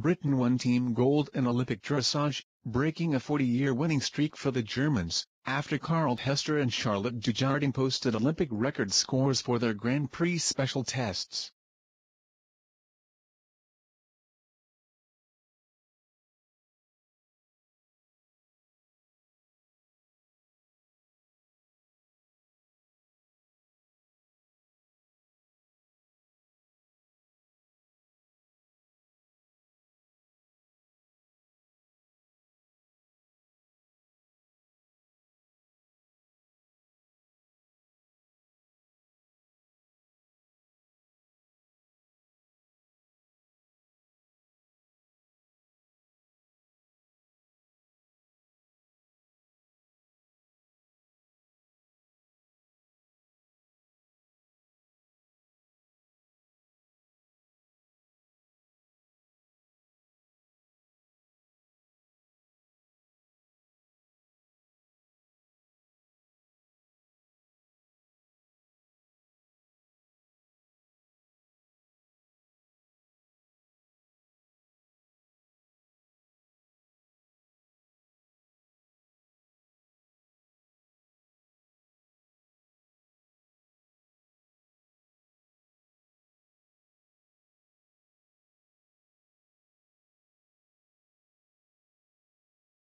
Britain won team gold in Olympic dressage, breaking a 40-year winning streak for the Germans, after Carl Hester and Charlotte Dujardin posted Olympic record scores for their Grand Prix special tests.